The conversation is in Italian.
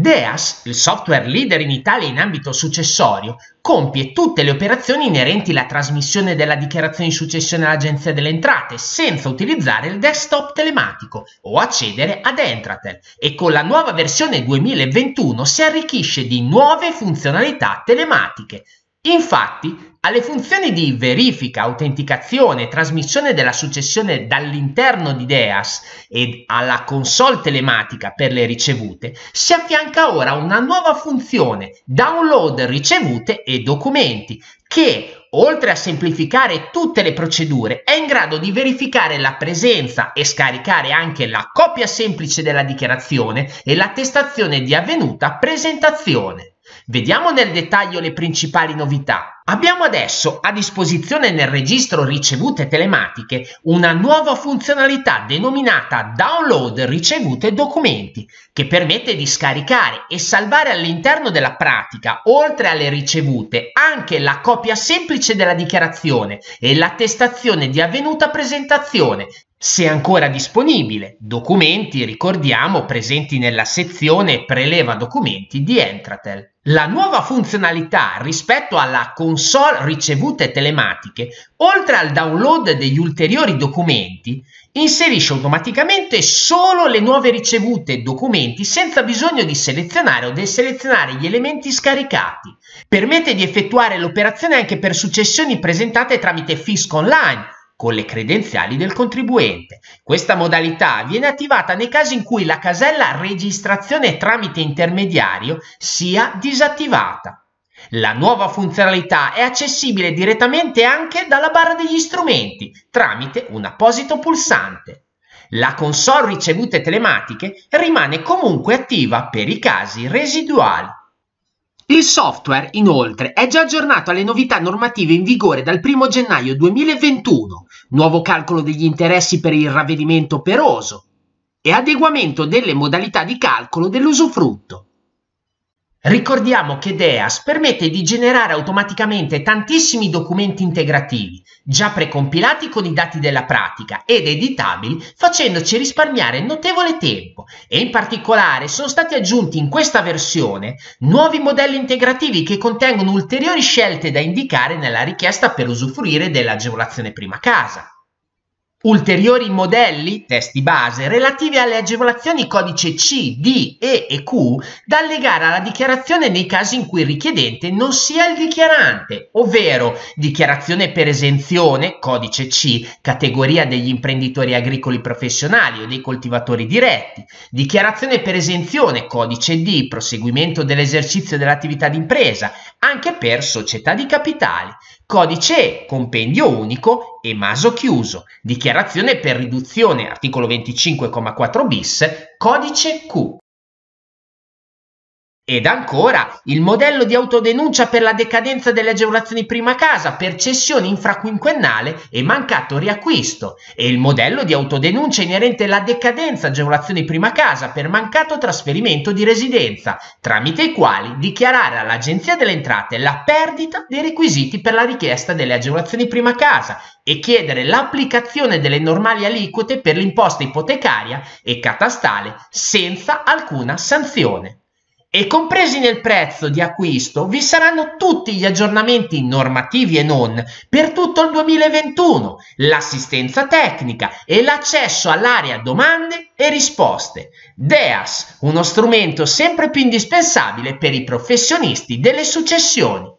DEAS, il software leader in Italia in ambito successorio, compie tutte le operazioni inerenti alla trasmissione della dichiarazione di successione all'Agenzia delle Entrate senza utilizzare il desktop telematico o accedere ad Entratel e con la nuova versione 2021 si arricchisce di nuove funzionalità telematiche. Infatti, alle funzioni di verifica, autenticazione e trasmissione della successione dall'interno di DEAS ed alla console telematica per le ricevute si affianca ora una nuova funzione download ricevute e documenti che oltre a semplificare tutte le procedure, è in grado di verificare la presenza e scaricare anche la copia semplice della dichiarazione e l'attestazione di avvenuta presentazione. Vediamo nel dettaglio le principali novità. Abbiamo adesso a disposizione nel registro ricevute telematiche una nuova funzionalità denominata Download ricevute documenti, che permette di scaricare e salvare all'interno della pratica, oltre alle ricevute, anche la copia semplice della dichiarazione e l'attestazione di avvenuta presentazione, se ancora disponibile, documenti, ricordiamo, presenti nella sezione Preleva documenti di Entratel. La nuova funzionalità rispetto alla console ricevute telematiche, oltre al download degli ulteriori documenti, inserisce automaticamente solo le nuove ricevute documenti senza bisogno di selezionare o deselezionare gli elementi scaricati. Permette di effettuare l'operazione anche per successioni presentate tramite Fisco Online, con le credenziali del contribuente. Questa modalità viene attivata nei casi in cui la casella registrazione tramite intermediario sia disattivata. La nuova funzionalità è accessibile direttamente anche dalla barra degli strumenti tramite un apposito pulsante. La console ricevute telematiche rimane comunque attiva per i casi residuali. Il software, inoltre, è già aggiornato alle novità normative in vigore dal 1 gennaio 2021, nuovo calcolo degli interessi per il ravvedimento operoso e adeguamento delle modalità di calcolo dell'usufrutto. Ricordiamo che DEAS permette di generare automaticamente tantissimi documenti integrativi, già precompilati con i dati della pratica ed editabili, facendoci risparmiare notevole tempo e in particolare sono stati aggiunti in questa versione nuovi modelli integrativi che contengono ulteriori scelte da indicare nella richiesta per usufruire dell'agevolazione prima casa. Ulteriori modelli, testi base, relativi alle agevolazioni codice C, D, E e Q da allegare alla dichiarazione nei casi in cui il richiedente non sia il dichiarante, ovvero dichiarazione per esenzione, codice C, categoria degli imprenditori agricoli professionali o dei coltivatori diretti, dichiarazione per esenzione, codice D, proseguimento dell'esercizio dell'attività d'impresa, anche per società di capitali, codice E, compendio unico e maso chiuso, dichiarazione per riduzione, articolo 25,4 bis, codice Q. Ed ancora il modello di autodenuncia per la decadenza delle agevolazioni prima casa per cessione infraquinquennale e mancato riacquisto. E il modello di autodenuncia inerente alla decadenza agevolazioni prima casa per mancato trasferimento di residenza, tramite i quali dichiarare all'Agenzia delle Entrate la perdita dei requisiti per la richiesta delle agevolazioni prima casa e chiedere l'applicazione delle normali aliquote per l'imposta ipotecaria e catastale senza alcuna sanzione e compresi nel prezzo di acquisto vi saranno tutti gli aggiornamenti normativi e non per tutto il 2021, l'assistenza tecnica e l'accesso all'area domande e risposte. DEAS, uno strumento sempre più indispensabile per i professionisti delle successioni.